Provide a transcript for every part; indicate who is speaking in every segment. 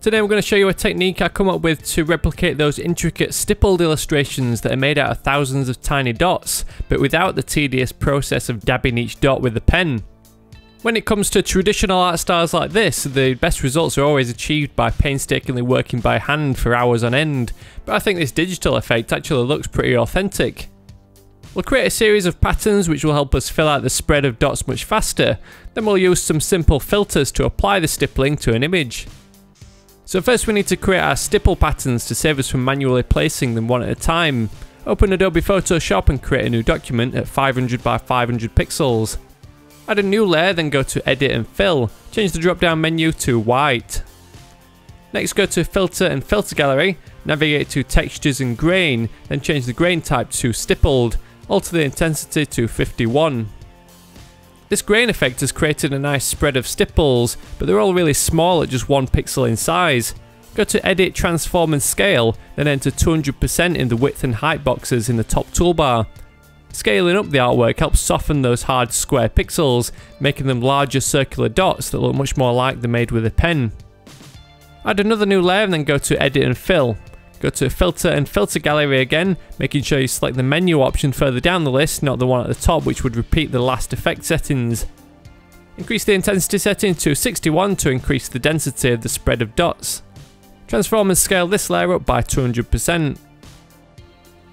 Speaker 1: Today I'm going to show you a technique I come up with to replicate those intricate stippled illustrations that are made out of thousands of tiny dots, but without the tedious process of dabbing each dot with a pen. When it comes to traditional art styles like this, the best results are always achieved by painstakingly working by hand for hours on end, but I think this digital effect actually looks pretty authentic. We'll create a series of patterns which will help us fill out the spread of dots much faster, then we'll use some simple filters to apply the stippling to an image. So first we need to create our stipple patterns to save us from manually placing them one at a time. Open Adobe Photoshop and create a new document at 500 by 500 pixels. Add a new layer, then go to Edit and Fill. Change the drop down menu to White. Next go to Filter and Filter Gallery, navigate to Textures and Grain, then change the grain type to Stippled, alter the intensity to 51. This grain effect has created a nice spread of stipples, but they're all really small at just 1 pixel in size. Go to Edit, Transform and Scale, then enter 200% in the width and height boxes in the top toolbar. Scaling up the artwork helps soften those hard square pixels, making them larger circular dots that look much more like they're made with a pen. Add another new layer and then go to Edit and Fill. Go to Filter and Filter Gallery again, making sure you select the menu option further down the list, not the one at the top which would repeat the last effect settings. Increase the intensity setting to 61 to increase the density of the spread of dots. Transform and scale this layer up by 200%.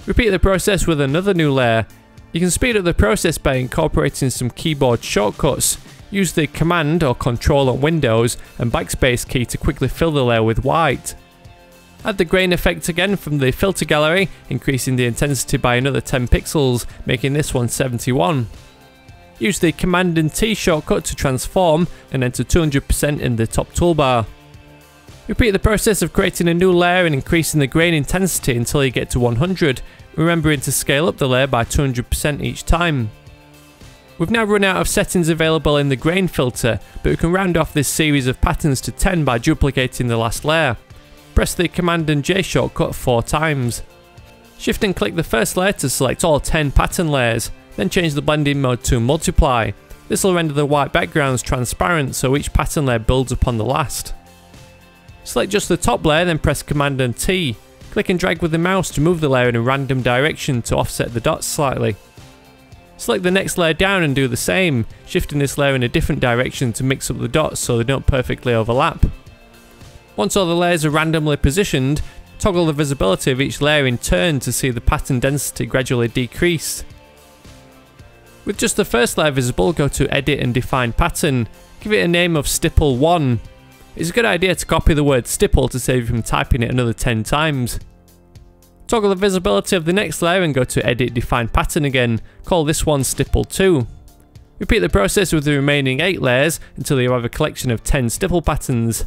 Speaker 1: Repeat the process with another new layer. You can speed up the process by incorporating some keyboard shortcuts. Use the Command or Control on Windows and Backspace key to quickly fill the layer with white. Add the grain effect again from the filter gallery, increasing the intensity by another 10 pixels, making this one 71. Use the Command and T shortcut to transform and enter 200% in the top toolbar. Repeat the process of creating a new layer and increasing the grain intensity until you get to 100, remembering to scale up the layer by 200% each time. We've now run out of settings available in the grain filter, but we can round off this series of patterns to 10 by duplicating the last layer. Press the Command and J shortcut 4 times. Shift and click the first layer to select all 10 pattern layers, then change the blending mode to multiply. This will render the white backgrounds transparent so each pattern layer builds upon the last. Select just the top layer then press Command and T. Click and drag with the mouse to move the layer in a random direction to offset the dots slightly. Select the next layer down and do the same, shifting this layer in a different direction to mix up the dots so they don't perfectly overlap. Once all the layers are randomly positioned, toggle the visibility of each layer in turn to see the pattern density gradually decrease. With just the first layer visible, go to Edit and Define Pattern. Give it a name of Stipple 1. It's a good idea to copy the word stipple to save you from typing it another 10 times. Toggle the visibility of the next layer and go to Edit Define Pattern again. Call this one Stipple 2. Repeat the process with the remaining 8 layers until you have a collection of 10 stipple patterns.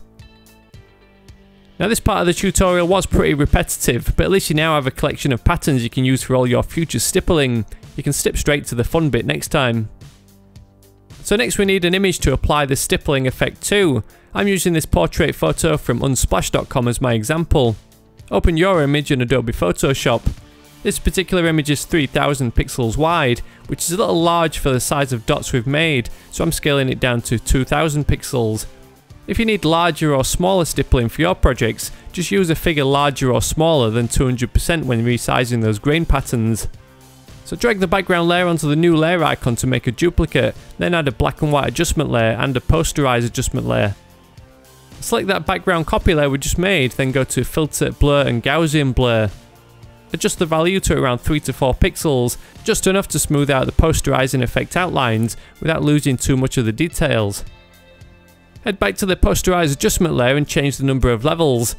Speaker 1: Now this part of the tutorial was pretty repetitive, but at least you now have a collection of patterns you can use for all your future stippling. You can stip straight to the fun bit next time. So next we need an image to apply the stippling effect to. I'm using this portrait photo from unsplash.com as my example. Open your image in Adobe Photoshop. This particular image is 3000 pixels wide, which is a little large for the size of dots we've made, so I'm scaling it down to 2000 pixels. If you need larger or smaller stippling for your projects, just use a figure larger or smaller than 200% when resizing those grain patterns. So drag the background layer onto the new layer icon to make a duplicate, then add a black and white adjustment layer and a posterize adjustment layer. Select that background copy layer we just made, then go to Filter, Blur and Gaussian Blur. Adjust the value to around 3 to 4 pixels, just enough to smooth out the posterizing effect outlines without losing too much of the details. Head back to the posterize adjustment layer and change the number of levels.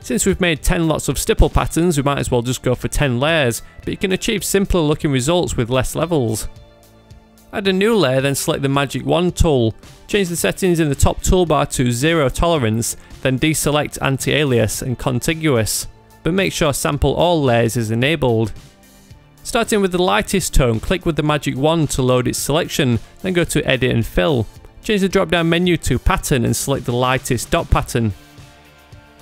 Speaker 1: Since we've made 10 lots of stipple patterns, we might as well just go for 10 layers, but you can achieve simpler looking results with less levels. Add a new layer, then select the Magic Wand tool. Change the settings in the top toolbar to Zero Tolerance, then deselect Anti-Alias and Contiguous, but make sure Sample All Layers is enabled. Starting with the lightest tone, click with the Magic Wand to load its selection, then go to Edit and Fill. Change the drop down menu to pattern and select the lightest dot pattern.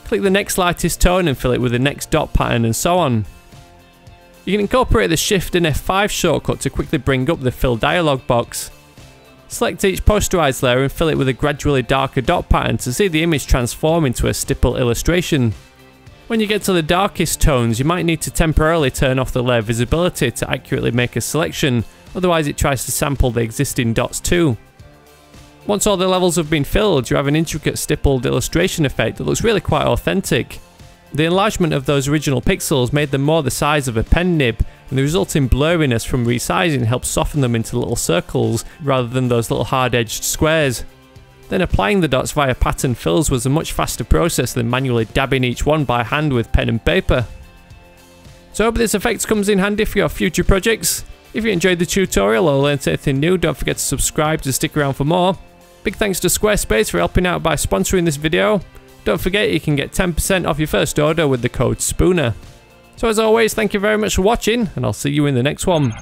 Speaker 1: Click the next lightest tone and fill it with the next dot pattern and so on. You can incorporate the shift and F5 shortcut to quickly bring up the fill dialog box. Select each posterized layer and fill it with a gradually darker dot pattern to see the image transform into a stipple illustration. When you get to the darkest tones, you might need to temporarily turn off the layer visibility to accurately make a selection, otherwise it tries to sample the existing dots too. Once all the levels have been filled, you have an intricate stippled illustration effect that looks really quite authentic. The enlargement of those original pixels made them more the size of a pen nib, and the resulting blurriness from resizing helped soften them into little circles rather than those little hard-edged squares. Then applying the dots via pattern fills was a much faster process than manually dabbing each one by hand with pen and paper. So I hope this effect comes in handy for your future projects. If you enjoyed the tutorial or learned anything new, don't forget to subscribe to stick around for more. Big thanks to Squarespace for helping out by sponsoring this video. Don't forget you can get 10% off your first order with the code SPOONER. So as always, thank you very much for watching, and I'll see you in the next one.